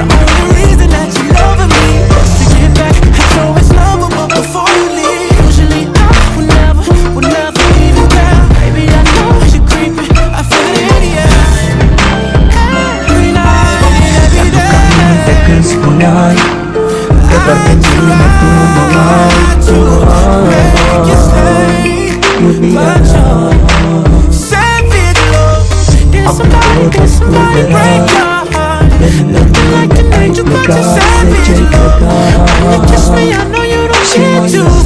The only reason that you me to get back but before you leave. Usually I would never, would never. Baby, I know you're. I feel it, yeah. Every night, every day. Can you you break your shit too.